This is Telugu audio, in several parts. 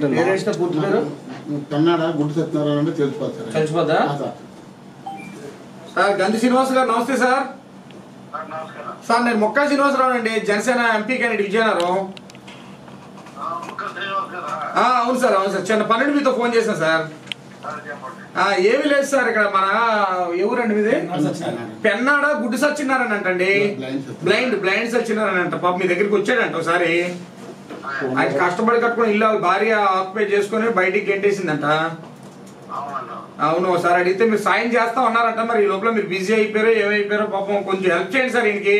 పేరు? కన్నడ? గుడ్డు సత్యనారాయణ అంటే తెలిసిపోద్దా? సార్. గంధి శ్రీనివాస్ గారు నమస్తే సార్. నమస్కారం. సార్ నేను మొక్కా శ్రీనివాసరావు అండి జనసేన ఎంపీ క్యాండిడేట్ విజయనగరం. ముక్క శ్రీనివాస్ గారా? ఆ, అవును సార్ అవును సార్. చిన్న పన్నెండు మీతో ఫోన్ చేశాను సార్. ఏమీ లేదు సార్ ఇక్కడ మన ఎవరండి మీది. పెన్నాడ గుడ్డు సచ్చినారని అంటండి. బ్లైండ్ బ్లైండ్ సచ్చినారని అంట. పాప మీ దగ్గరికి వచ్చాడంట ఒకసారి. ఆయన కష్టపడి కట్టుకుని ఇల్లు వాళ్ళ భార్య ఆక్యుపై చేసుకుని బయటికి గెంటేసిందంట. అవును ఒకసారి అడిగితే మీరు సాయం చేస్తా ఉన్నారంట మరి ఈ లోపల మీరు బిజీ అయిపోయారో ఏమైపోయారో పాపం కొంచెం హెల్ప్ చేయండి సార్ ఈయనకి.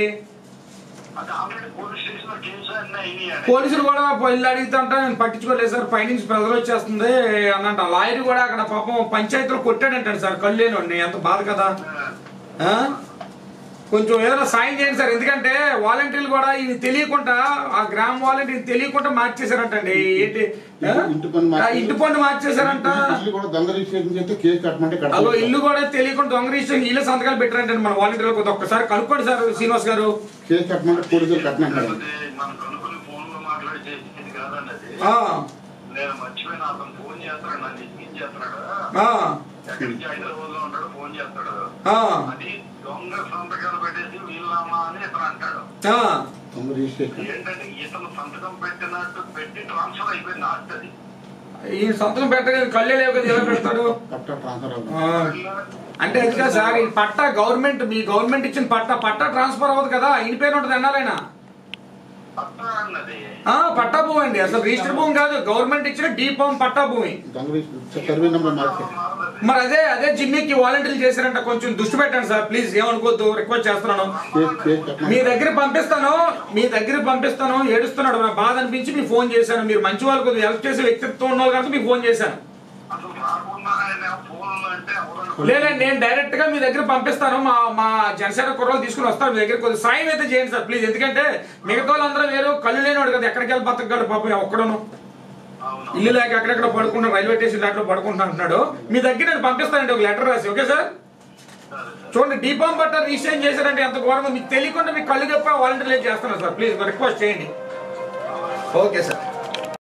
పోలీసులు కూడా ఇల్లు అడుగుతుంట నేను పట్టించుకోలేదు సార్ పైనుంచి ప్రజలు వచ్చేస్తుంది అన్నంట. లాయర్ కూడా అక్కడ పాపం పంచాయతీలో కొట్టాడంటాడు సార్ కళ్ళు ఎంత బాధ కదా? కొంచెం ఏదైనా సాయం చేయండి సార్. ఎందుకంటే వాలంటీర్లు కూడా ఇది తెలియకుండా ఆ గ్రామ వాలంటీర్ తెలియకుండా మార్చేశారంటండి. ఏంటి? ఇంటి పన్ను మార్చేశారంట. కట్టాలి ఇల్లు కూడా తెలియకుండా దొంగ రిజిస్ట్రేషన్ ఇల్లు సంతకాలు పెట్టారంటే మన వాలంటీర్లు ఒక్కసారి కనుక్కోండి సార్ శ్రీనివాస్ గారు. కట్టమంటే నేను మర్చిపోయిన అతను ఫోన్ చేస్తాడు నన్ను ఎక్కించేస్తున్నాడు ఆ, ఎక్కడి నుంచి హైదరాబాద్లో ఉంటాడు ఫోన్ చేస్తాడు ఆ, అది దొంగ సంతకాలు పెట్టేసి వీళ్ళమ్మా అని ఇతను అంటాడు. ఏంటంటే ఇతను సంతకం పెట్టినట్టు పెట్టి ట్రాన్స్ఫర్ అయిపోయింది ఆస్తి ఈ సంతకం పెట్టలేదు కళ్ళే లేవు కదా ఎలా పెడతాడు? అంటే అది కాదు సార్ ఈ పట్టా గవర్నమెంట్ మీ గవర్నమెంట్ ఇచ్చిన పట్టా పట్టా ట్రాన్స్ఫర్ అవ్వదు కదా? ఈయన పేరు ఉంటుంది ఎన్నారైనా పట్టా భూమి అండి. అసలు రిజిస్టర్ భూమి కాదు. గవర్నమెంట్ ఇచ్చిన డీ ఫామ్ పట్టా భూమి. మరి అదే అదే జిమ్మికి వాలంటీర్లు చేశారంట. కొంచెం దృష్టి పెట్టండి సార్. ప్లీజ్ ఏమనుకోవద్దు. రిక్వెస్ట్ చేస్తున్నాను. మీ దగ్గర పంపిస్తాను. మీ దగ్గర పంపిస్తాను. ఏడుస్తున్నాడు. నాకు బాధ అనిపించి మీకు ఫోన్ చేశాను. మీరు మంచి వాళ్ళు కొద్దిగా హెల్ప్ చేసే వ్యక్తిత్వం ఉన్న వాళ్ళు మీకు ఫోన్ చేశాను. లేదండి నేను డైరెక్ట్గా మీ దగ్గర పంపిస్తాను. మా మా జనసేన కుర్రలు తీసుకుని వస్తాను మీ దగ్గర. కొద్దిగా సాయం అయితే చేయండి సార్ ప్లీజ్ ఎందుకంటే మిగతా వాళ్ళందరూ వేరు కళ్ళు లేనివాడు కదా. ఎక్కడికి వెళ్ళి బతకగలడు పాపం ఒక్కడను. ఇల్లు లేక ఎక్కడెక్కడ పడుకుంటున్నాడు రైల్వే స్టేషన్ దాంట్లో పడుకుంటున్నా అంటున్నాడు. మీ దగ్గర నేను పంపిస్తానండి ఒక లెటర్ రాసి. Okay sir? చూడండి డీపామ్ బట్ట రిజిస్ట్రేషన్ చేశారంటే ఎంత ఘోరంగా మీకు తెలియకుండా మీకు కళ్ళు చెప్పా వాలంటీర్లు చేస్తున్నారు సార్? ప్లీజ్ రిక్వెస్ట్ చేయండి. Okay sir.